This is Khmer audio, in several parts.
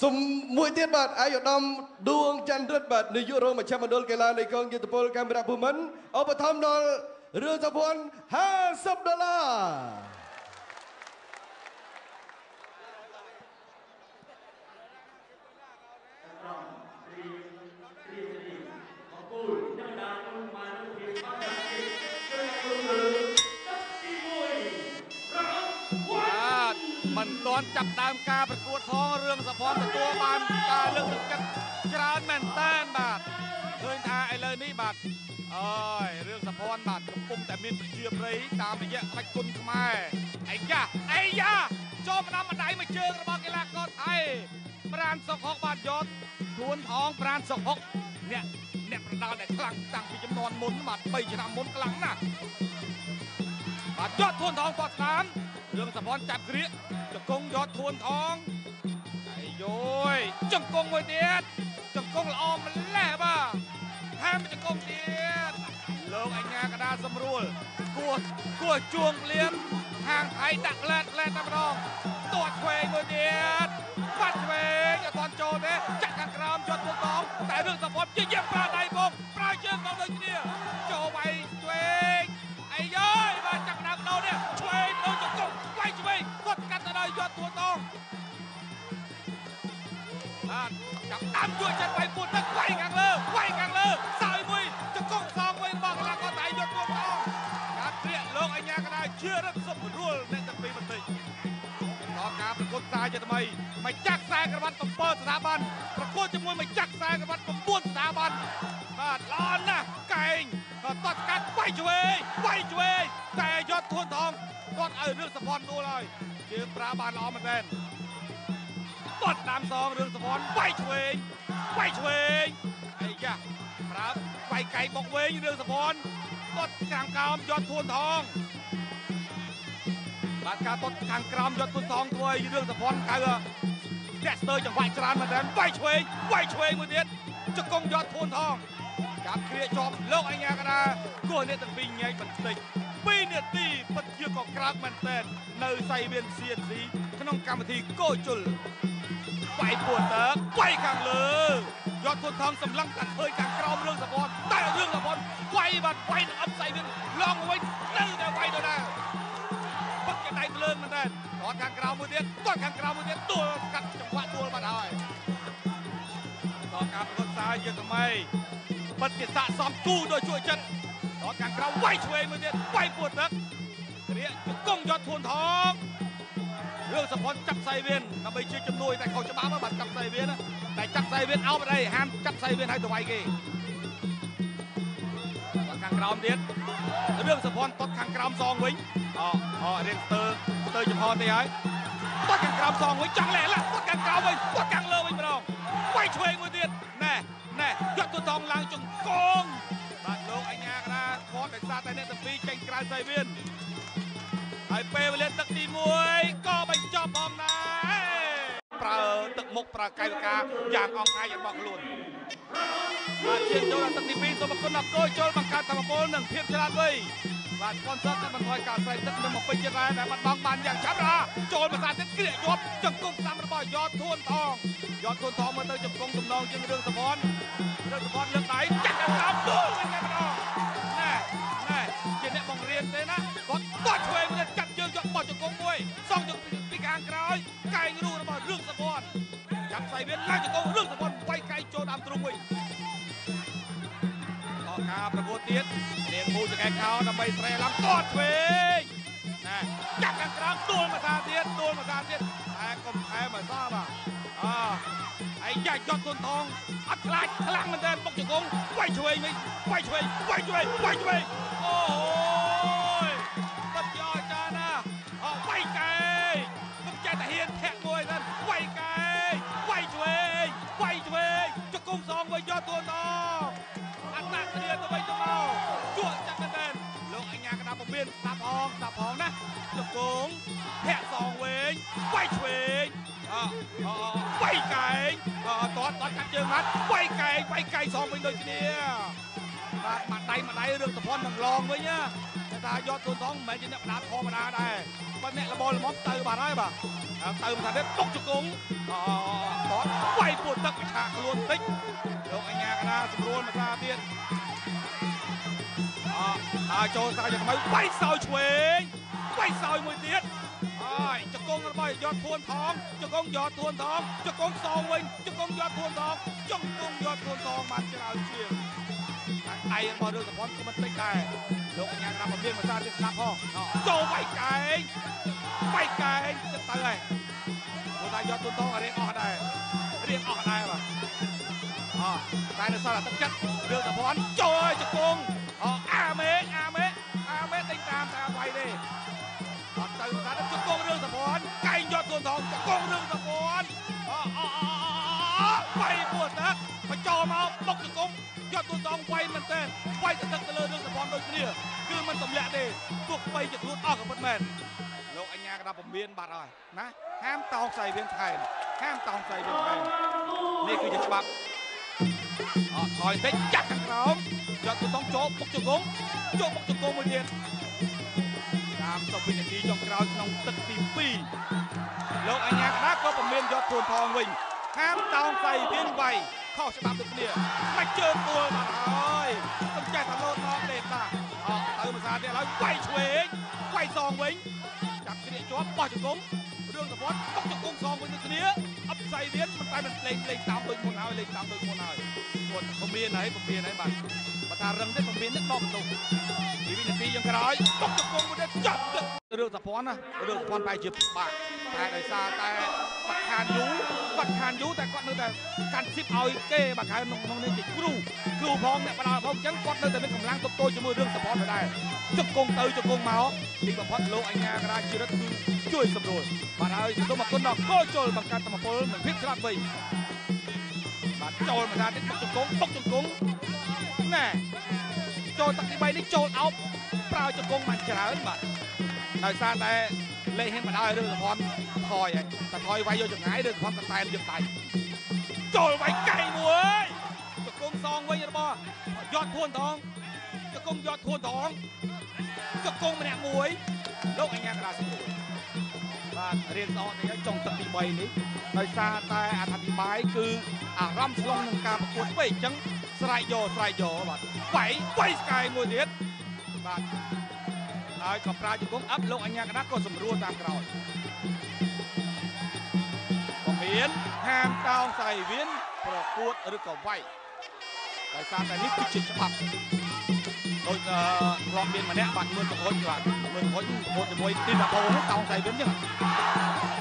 សុំមួយទៀតបាទអាយឧត្តមឌួងច័ន្ទរិទ្ធបាទនាយករងមជ្ឈមណ្ឌលកីឡានៃកងយុទ្ធពលកាមេរ៉ាភូមិន្ទឧបត្ថម្ភដល់រឿងសភ័ន50ដុល្លារ ទាន់ចាប់ដើមការប្រកួតផងរឿងសភ័នទទួលបានការលើកទឹកចិត្តច្រើនមែនតើបាទឃើញថាឥឡូវនេះបាទអើយរឿងសភ័នបាទកំពុងតែមានប្រជាប្រិយតាមរយៈក្បាច់គុណខ្មែរអាយ៉ាអាយ៉ាចូលម្ដាំម្ដាយមួយជើងរបស់កីឡាករថៃប្រានសុកហុកបាទយកទួនអងប្រានសុកហុកអ្នកអ្នកប្រដាល់ដែលខ្លាំងតាំងពីចំនួនមុនបាទ3ឆ្នាំមុនខ្លាំងណាស់ បាទយកធួនថងគាត់ស្ដាមរឿងសភ័នចាប់ក្រៀកចង្គង់យកធួនថងអាយយោយចង្គង់មួយទៀតចង្គង់ល្អម្លេះបាទថែមចង្គង់ទៀតលោកអញ្ញាកដាលសម្រួលគោះគោះជួងលៀមខាងថៃដាក់ក្លែតក្លែតតែម្ដងទាត់ឆ្វេងមួយទៀតបាត់ឆ្វេង ចាប់ដើមជួយចិត្តវាយពួតទឹកវាយខាងលើវាយខាងលើសើយមួយចង្គង់សងវិញរបស់កីឡាករថៃយត់ទួតងការព្រាកលោកអញ្ញាកណ្ដាលជារឹកសម្រួលអ្នកទាំងពីរបន្តិចដល់ការប្រកួតខ្សែជាថ្មីមកចាក់ខ្សែក្រវ៉ាត់7ស្ថាប័នប្រកួតជាមួយមកចាក់ខ្សែក្រវ៉ាត់9ស្ថាប័នបាទល្អណាស់កែងក៏តត់កាត់វាយឆ្វេងវាយឆ្វេងតែយត់ធួនថងគាត់ឲ្យរឿងសភ័នដួលហើយជើងប្រើបានល្អមែនទែន បត់តាមសងរឿងសភ័នវាយឆ្វេងវាយឆ្វេងអីយ៉ាប្រើវាយកែងបុកវែងរឿងសភ័នគាត់ខាងកោមយត់ធួនថងបាទការតត់ខាងក្រោមយកទុនថងធ្វើឲ្យរឿងសភ័នកៅអ្នកស្ទើរចង្វាក់ច្រើនមែនទែនវាយឆ្វេងវាយឆ្វេងមួយទៀតចង្គង់យកធួនថងកាប់គ្រាជាប់លោកអញ្ញាកណាគោះនេះទាំងពីរញែកបន្តិច2នាទីពិតជាក៏ក្រើកមែនទែននៅសៃវៀន CNC ក្នុងកម្មវិធីកោជុល វាយពួតតើវាយខាងលើយកធួនថងសម្លឹងតែឃើញខាងក្រោមរឿងសភ័នតែរឿងសភ័នវាយបាទវាយនឹងអត់សៃវៀនឡងវិញនៅតែវាយដដែលផឹកជាដៃភ្លើងមែនតើគាត់ខាងក្រៅមួយទៀតគាត់ខាងក្រៅមួយទៀតទួលកាត់ចង្វាក់ទួលបាត់ហើយដល់ការប្រកួតសាយជាថ្មីពិតជាស័កសមគូដោយជួយចិត្តដល់ខាងក្រៅវាយឆ្វេងមួយទៀតវាយពួតទឹករៀកជង្គង់យកធួនថង រឿងសភ័នចាប់សៃវៀនដើម្បីជាជំនួយតែខុសច្បាប់ហ៎បាទចាប់សៃវៀនណាតែចាប់សៃវៀនអោបអីហាមចាប់សៃវៀនឲ្យទៅវាយគេដល់ខាងក្រោមទៀតរឿងសភ័នតត់ខាងក្រោមសងវិញអអរៀងស្ទើស្ទើចំហទេហើយគាត់ខាងក្រោមសងវិញចង់លែឡាគាត់ខាងក្រោមវិញគាត់ខាងលើវិញម្ដងវាយឆ្វេងមួយទៀតណែណែយកទូតងឡើងចង្គង់បាទលោកអញ្ញាកណាគាត់ដោយសារតែអ្នកទាំងពីរចេញក្រៅសៃវៀន ហើយពេលវេលាទឹកទី1ក៏បញ្ចប់ផងដែរប្រើទឹកមុខប្រើកាយវិការយ៉ាងអង្អាចរបស់ខ្លួនបាទជាងចូលដល់ទឹកទី2សូមអរគុណដល់គោចូលបង្កើតធម្មពលនិងភាពឆ្លាតវៃបាទស្ពនស័រគឺបន្ថយការស្រែកទឹកនិងមកពេញជាតិដែរដែលបាត់បង់បានយ៉ាងឆាប់រហ័សចូលមកសារទៀតគ្រាកជាប់ចង្គង់ស្ដាំរបស់យតធួនថងយតធួនថងមកទៅចង្គង់ទំនងជាងរឿងសភ័នរឿ វាឡើងចង្គង់រឿងសភ័នវាយកែងចូលដើមទ្រូងវិញតការប្រកួតទៀតនាងមូចកែកោដើម្បីស្រែឡើងទាត់ឆ្វេងណាចាក់ខាងក្រោមទួលមកថាទៀតទួលមកថាទៀតតែកុំថែមឲ្យសោះបាទអអាយយ៉ាយកទុនថងអត់ខ្លាចខ្លាំងមែនទែនបុកជង្គង់វាយឆ្វេងវិញវាយឆ្វេងវាយឆ្វេងវាយឆ្វេងអូ ផងស្ដាប់ផងណាលោកគងធាក់សងវែងវាយឆ្វេងអអវាយកែងអតតតកាត់ជើងហាត់វាយកែងវាយកែងសងវិញដូចគ្នាបាទមួយដៃមួយដៃរឿងសភ័ននឹងឡងវិញណាតែថាយកទូនថងមិនមែនជាអ្នកបដាធម្មតាដែរបើអ្នកលបលល្មមទៅបាត់ហើយបាទទៅមិនថាទេបុកជង្គង់អតតទឹកឆាកខ្លួនតិចលោកអញ្ញាកណាស្រួលមកសាទៀតអ ហើយចូលសាយកមកបៃសោយឆ្វេងបៃសោយមួយទៀតហើយចកងរបស់យកធួនថងចកងយកធួនថងចកងសងវិញចកងយកធួនថងចកងយកធួនថងបានច្រើនជាងតែដៃរបស់រឿងសភ័ណ្ឌក៏មិនតិចដែរលោកអញ្ញាកណាមកមានភាសាទៀតស្ដាប់ផងចូលបៃកែងបៃកែងទៅទៅហើយព្រោះតែយកធួនថងរៀងអស់ដែររៀងអស់ដែរបាទអតែនៅសល់តែទឹកចិត្តរឿងសភ័ណ្ឌចូលឲ្យជង្មែនទែនវាយទៅទឹកទៅលើរឿងសម្ព័ន្ធដូចគ្នាគឺมันទម្លាក់ទេទោះបីជាខ្លួនអស់ក៏ពិតមែនលោកអញ្ញាកដាពមៀនបាត់ហើយណាហាមតោងស្រីវិញថែមហាមតោងស្រីវិញថែមនេះគឺជាច្បាប់អត់ថយតិចចាក់ខាងក្រោមចាត់ទៅຕ້ອງចូលបុកជង្គង់ចូលបុកជង្គង់មួយទៀត30វិនាទីចុងក្រោយក្នុងទឹកទី2លោកអញ្ញាកដាក៏ពមៀនយកខ្លួនផងវិញហាមតោងស្រីវិញវាយ ខុសច្បាប់ដូចគ្នាមិនជើងទួលបាត់ហើយខ្ញុំចេះតែលោតមកទេតាអត់ទៅភាសាទៀតហើយវាយឆ្វេងវាយសងវិញចាប់គ្រាកជាប់បោះជង្គង់រឿងសពតបុកជង្គង់សងវិញដូចគ្នាអត់ស្អីទៀតមិនតែមិនលេងលេងតាមដូចមុនហើយលេងតាមដូចមុនហើយគាត់ពមៀនហើយពមៀនហើយបាទបើថារឹងទេពមៀននេះដកបន្ទុកពីវិនាទីយ៉ាងក្រោយបុកជង្គង់មួយទៀតចាប់ទឹក រឿងសភ័ណ្ឌណារឿងសភ័ណ្ឌបែរជាពិបាកតែដោយសារតែបាត់ខានយូរបាត់ខានយូរតែគាត់នៅតែកាន់ស៊ីបឲ្យគេបាត់ខានក្នុងក្នុងនេះជាគ្រូគ្រូផងអ្នកបដាផងអញ្ចឹងគាត់នៅតែមានកម្លាំងទប់ទល់ជាមួយរឿងសភ័ណ្ឌទៅដែរជង្គង់ទៅជង្គង់មកទីបំផុតលោកអញ្ញាករាជារិទ្ធគឺជួយសម្រួលបាទហើយសូមអរគុណដល់កោជុលបង្កើតធម្មពលនិងភាពឆ្លាតវៃបាទចូលមកថានេះបុកជង្គង់បុកជង្គង់ណែចូលទឹកទី3នេះចូលអោបប្រើជង្គង់បានច្រើនបាទ ដោយសារតែលេខហ៊ានមកដល់រឿងសភ័ណ្ឌថយហើយតែថយវាយយកចង្ងាយរឿងសភ័ណ្ឌកតែនយកដៃចូលវាយកៃមួយជង្គង់សងវិញរបស់យកធួនថងជង្គង់យកធួនថងជង្គង់ម្នាក់មួយលោកអញ្ញាកដាស្រួលបាទរៀនស្អកនេះហើយចុងទឹកទី3នេះដោយសារតែអធិប្បាយគឺអារម្មណ៍ឆ្លងនឹងការប្រកួតពេកអញ្ចឹងស្រែកយកស្រែកយកបាទបៃបៃស្កាយមួយទៀតបាទ ហើយក៏ប្រើជង្គង់អឹបលោកអញ្ញាកណាត់ក៏សម្រួលតាមក្រោយក៏មានហាមតោងសៃវៀនប្រកួតឬក៏វាយដោយសារតែនេះគឺជាច្បាប់ដូចអឺធ្លាប់មានម្នាក់បាទមើលប្រកួតបាទមើលប្រកួតប្រកួតជាមួយទីដាបូនោះតោងសៃវៀនអញ្ចឹង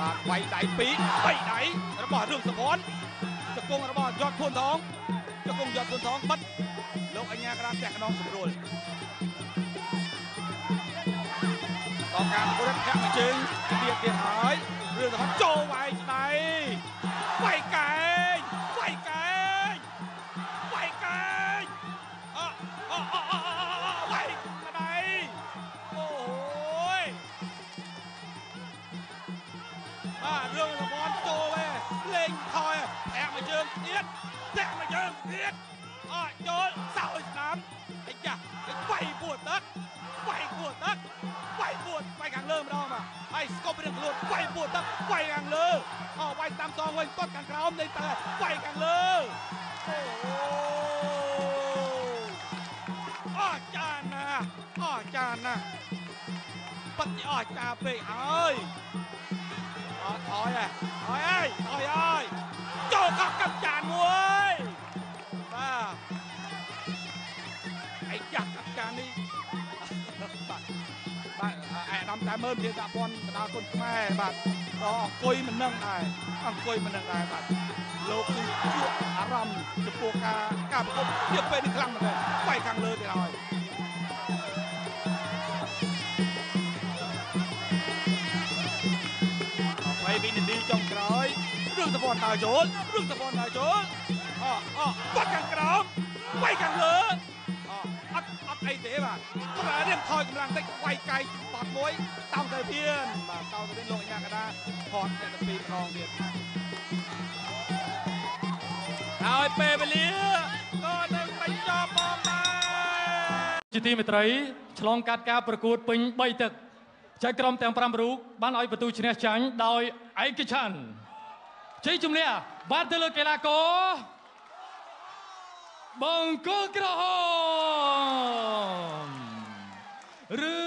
បាទវាយដៃពីរបីដៃរបស់រឿងសភ័ណ្ឌជង្គង់របស់យអดធួនថងជង្គង់យអดធួនថងបិទលោកអញ្ញាក្រាមចាក់កណ្ដងស្រួល តការពុទ្ធធាក់មួយជើងទៀតទៀតហើយរឿងសភ័ណ្ឌចូលវាយស្ដៃ វាយពួតទឹកវាយខាងលើអោវាយតាមសងវិញគាត់ខាងក្រោមនេះទៅវាយខាងលើអូអស់ចានណាអស់ចានណាប៉ិតអស់ចាពេកហើយអត់ថយហ៎ថយអើយថយអើយចូលកប់កាប់ចានមួយបាទ ដាមតែមើលមានដាក់ពន្ធបដាគុណខ្មែរបាទដល់អង្គុយមិននឹងដែរអង្គុយមិននឹងដែរបាទលោកគឺជួបអារម្មណ៍ចំពោះការការប្រកបទៀតពេលនេះខ្លាំងមែនទែនបែកខាងលើទៀតហើយ20វិនាទីចុងក្រោយរឿងសពន្ធដើរចូលរឿងសពន្ធដើរចូលអអបាត់ខាងក្រោមវាយខាងលើ អអត់អត់អីទេបាទគាត់រៀងថយកម្លាំងតិចវាយកាយបាត់មួយតោងទៅភៀនបាទតោងទៅភៀនលោកអញ្ញាកដាផតតែទៅពីរម្ដងទៀតហើយពេលវេលាក៏នឹងបញ្ចប់មកដែរជាទីមេត្រីឆ្លងកាត់ការប្រកួតពេញ3ទឹកចែកក្រុមទាំង5រូបបានឲ្យបន្ទូឈ្នះចាញ់ដោយឯកច្ឆន្ទជ័យជំនះបានទៅលើកីឡាករបង្គោលក្រហម ឬ